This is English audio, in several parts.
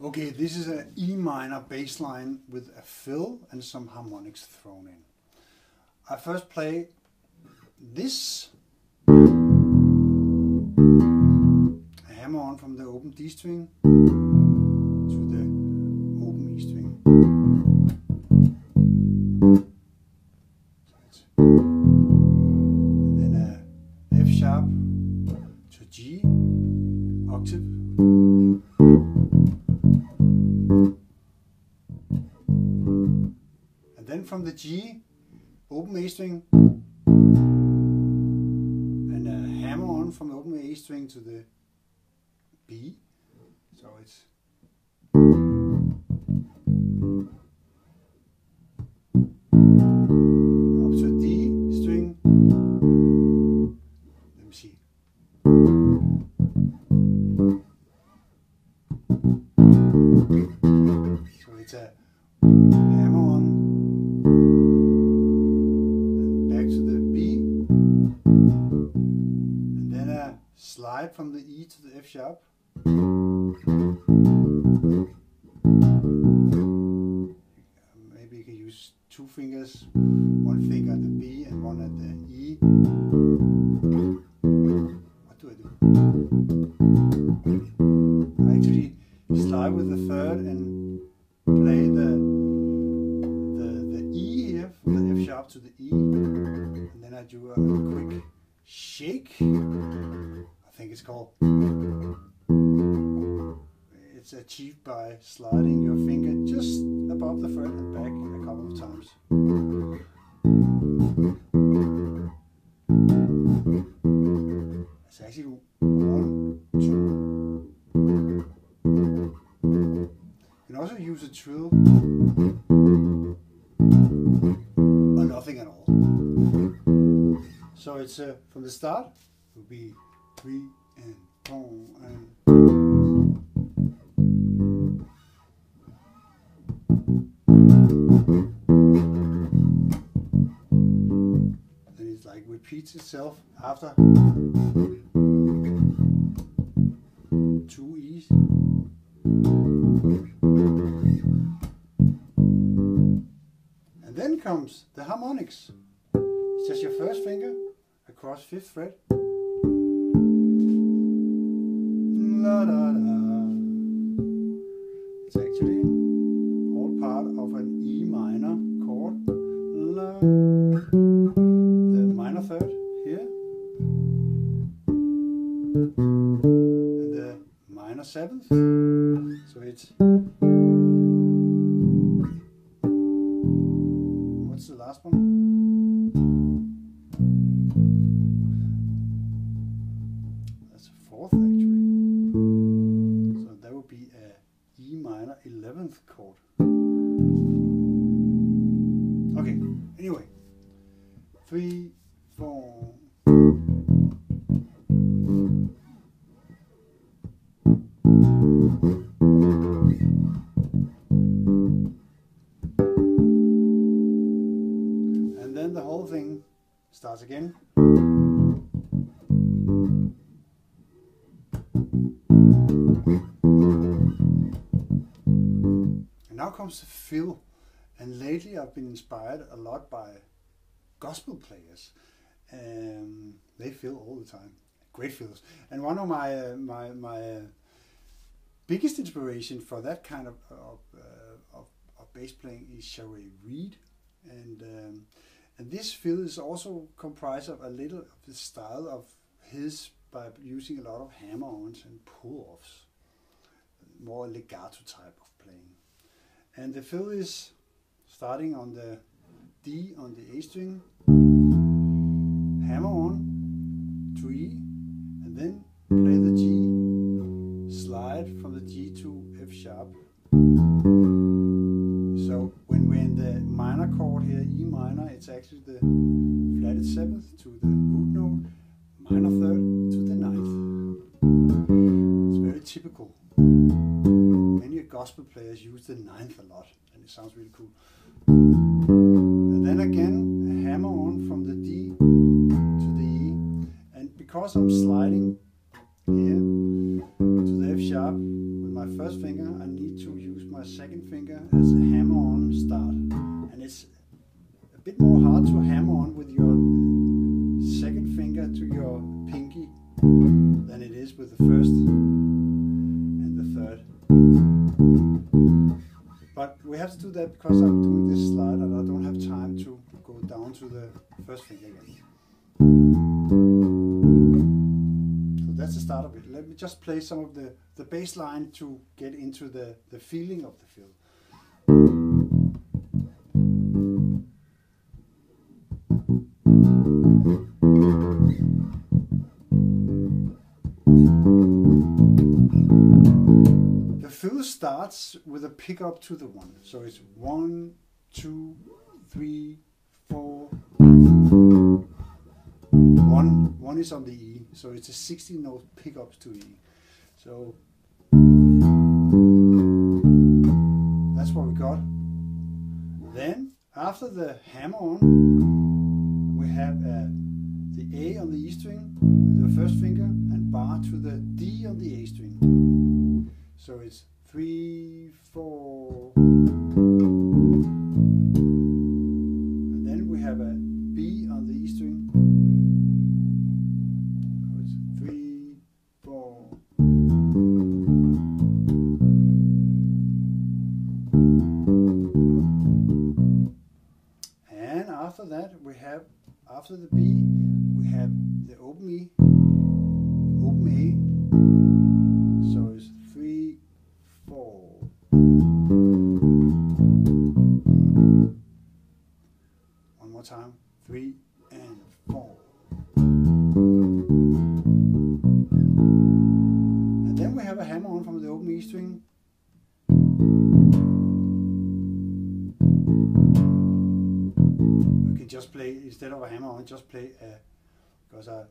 Okay, this is an E minor bass line with a fill and some harmonics thrown in. I first play this, a hammer on from the open D string to the open E string. And then a F sharp to G octave. From the G, open A string, and a hammer on from the open A string to the B. So it's what do I do I actually slide with the third and play the the, E here from the F sharp to the E and then I do a quick shake. I think it's called it's achieved by sliding your finger just above the fret and back a couple of times will be three and four and then it like repeats itself after two E's. And then comes the harmonics. It's just your first finger across fifth fret. La, da, da. It's actually all part of an E minor chord. La. The minor third here. And the minor seventh. So it's eleventh chord. Okay. Anyway, three, comes to fill. And lately I've been inspired a lot by gospel players. Um, they fill all the time. Great fills. And one of my uh, my my uh, biggest inspiration for that kind of of, uh, of, of bass playing is Sharay Reed, and um, and this fill is also comprised of a little of the style of his by using a lot of hammer-ons and pull-offs, more legato type of playing. And the fill is starting on the D on the A string, hammer on to E, and then play the G, slide from the G to F sharp. So when we're in the minor chord here, E minor, it's actually the flatted seventh to the gospel players use the ninth a lot, and it sounds really cool. And then again, a hammer on from the D to the E. And because I'm sliding here to the F sharp with my first finger, I need to use my second finger as a hammer on start. And it's a bit more hard to that because I'm doing this slide and I don't have time to go down to the first finger again. So that's the start of it. Let me just play some of the, the bass line to get into the, the feeling of the fill. Starts with a pickup to the one. So it's one, two, three, four. One, one is on the E, so it's a 16 note pickups to E. So that's what we got. Then after the hammer on, we have uh, the A on the E string the first finger and bar to the D on the A string. So it's three, four. And then we have a B on the E string. Three, four. And after that we have after the B we have the open E, open A. hammer on from the open E string. We can just play instead of a hammer on, just play a because I,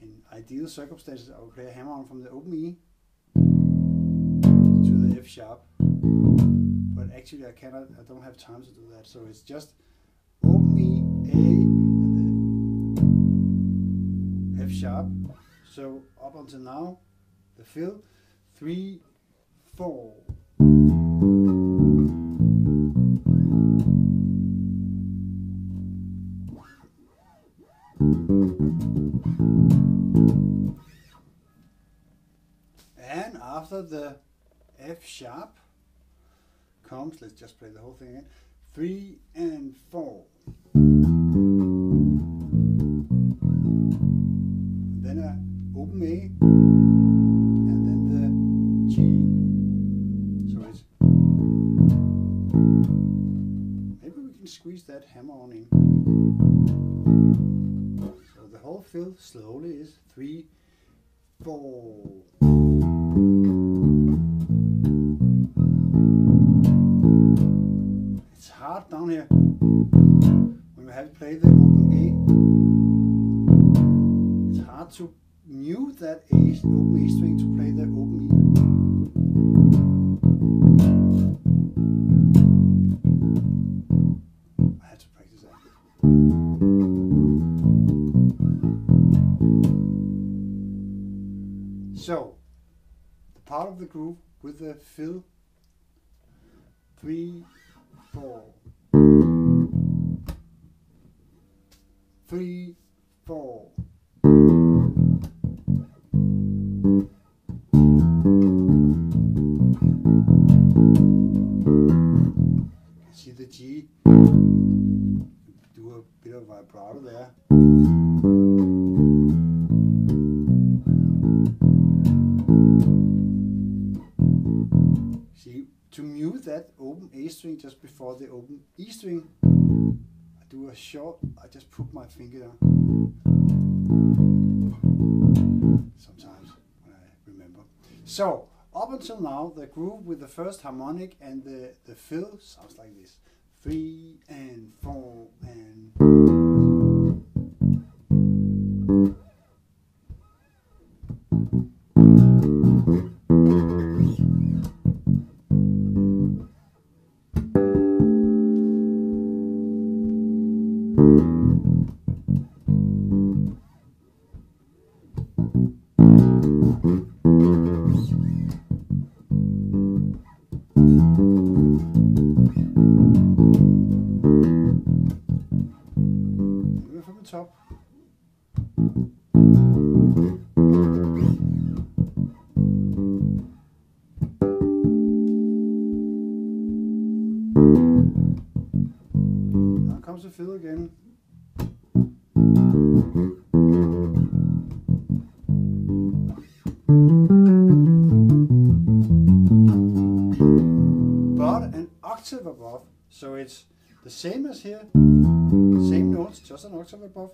in ideal circumstances I would play a hammer on from the open E to the F sharp. But actually I cannot I don't have time to do that. So it's just open E, A F sharp. So up until now the fill three, four. And after the F sharp comes, let's just play the whole thing again. Three and four. Then a open A, that hammer on in. So the whole fill slowly is three, four. It's hard down here when we have to play the open A. It's hard to mute that A open A string to play groove with the fill, three, four, three, four. See the G, string just before the open E string, I do a short, I just put my finger down. Sometimes when I remember. So, up until now, the groove with the first harmonic and the, the fill sounds like this. Three and four and same as here, same notes, just an octave above.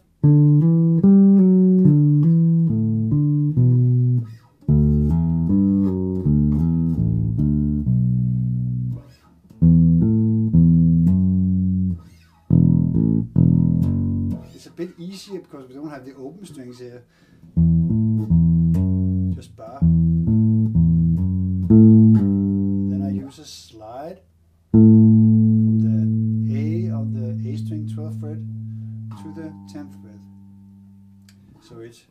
It's a bit easier because we don't have the open strings here. Fret to the 10th fret. So it's